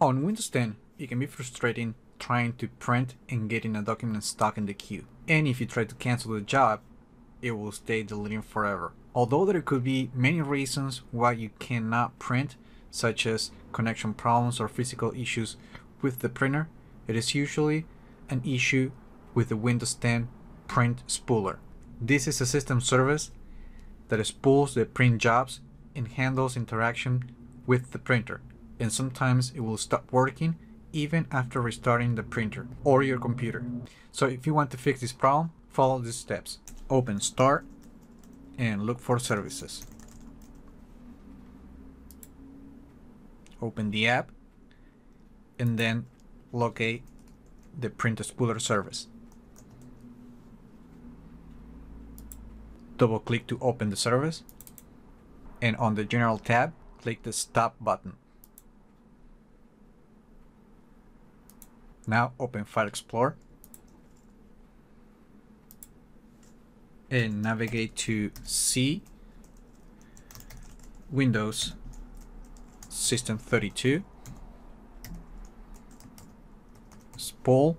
On Windows 10, it can be frustrating trying to print and getting a document stuck in the queue. And if you try to cancel the job, it will stay deleting forever. Although there could be many reasons why you cannot print, such as connection problems or physical issues with the printer, it is usually an issue with the Windows 10 print spooler. This is a system service that spools the print jobs and handles interaction with the printer. And sometimes it will stop working even after restarting the printer or your computer. So if you want to fix this problem, follow these steps. Open Start and look for services. Open the app and then locate the print spooler service. Double click to open the service and on the General tab, click the Stop button. Now open File Explorer and navigate to C, Windows, System 32, Spool,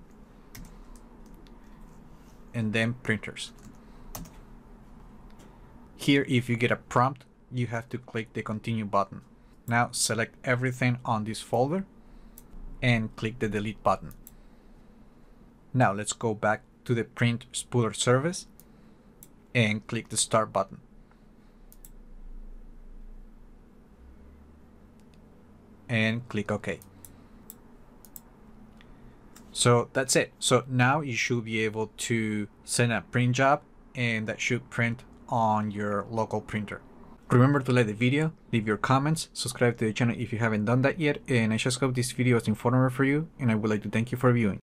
and then Printers. Here, if you get a prompt, you have to click the Continue button. Now select everything on this folder and click the delete button. Now let's go back to the print spooler service and click the start button. And click OK. So that's it. So now you should be able to send a print job and that should print on your local printer. Remember to like the video, leave your comments, subscribe to the channel if you haven't done that yet, and I just hope this video was informative for you, and I would like to thank you for viewing.